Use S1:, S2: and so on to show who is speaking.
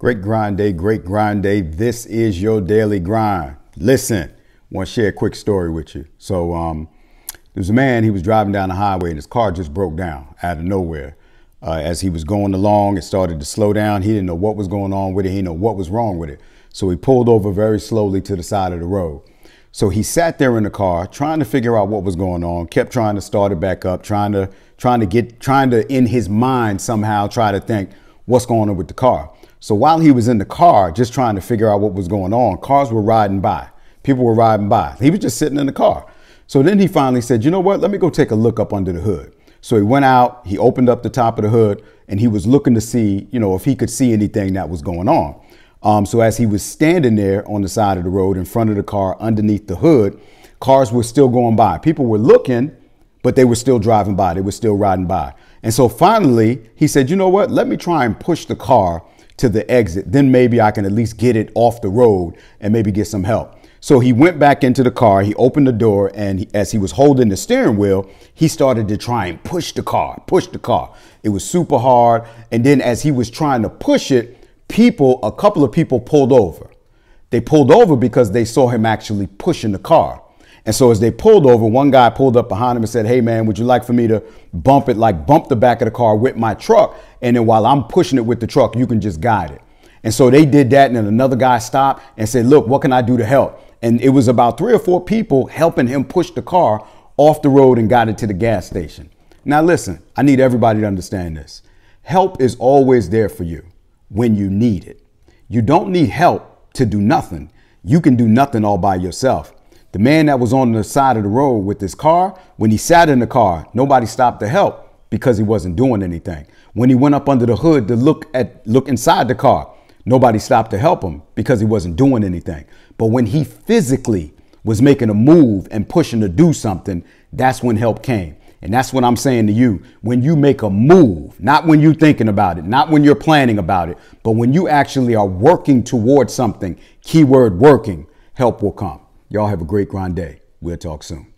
S1: Great grind day, great grind day. This is your daily grind. Listen, want to share a quick story with you. So, um, there was a man, he was driving down the highway and his car just broke down out of nowhere. Uh, as he was going along, it started to slow down. He didn't know what was going on with it. He didn't know what was wrong with it. So he pulled over very slowly to the side of the road. So he sat there in the car trying to figure out what was going on, kept trying to start it back up, trying to, trying to get, trying to in his mind somehow try to think what's going on with the car. So while he was in the car, just trying to figure out what was going on, cars were riding by. People were riding by. He was just sitting in the car. So then he finally said, you know what? Let me go take a look up under the hood. So he went out, he opened up the top of the hood, and he was looking to see, you know, if he could see anything that was going on. Um, so as he was standing there on the side of the road in front of the car underneath the hood, cars were still going by. People were looking, but they were still driving by. They were still riding by. And so finally, he said, you know what? Let me try and push the car to the exit. Then maybe I can at least get it off the road and maybe get some help. So he went back into the car, he opened the door, and he, as he was holding the steering wheel, he started to try and push the car, push the car. It was super hard. And then as he was trying to push it, people, a couple of people pulled over. They pulled over because they saw him actually pushing the car. And so as they pulled over, one guy pulled up behind him and said, Hey man, would you like for me to bump it, like bump the back of the car with my truck? And then while I'm pushing it with the truck, you can just guide it. And so they did that. And then another guy stopped and said, Look, what can I do to help? And it was about three or four people helping him push the car off the road and got it to the gas station. Now, listen, I need everybody to understand this. Help is always there for you when you need it. You don't need help to do nothing. You can do nothing all by yourself. The man that was on the side of the road with his car, when he sat in the car, nobody stopped to help because he wasn't doing anything. When he went up under the hood to look at look inside the car, nobody stopped to help him because he wasn't doing anything. But when he physically was making a move and pushing to do something, that's when help came. And that's what I'm saying to you. When you make a move, not when you're thinking about it, not when you're planning about it, but when you actually are working towards something, keyword working, help will come. Y'all have a great grind day. We'll talk soon.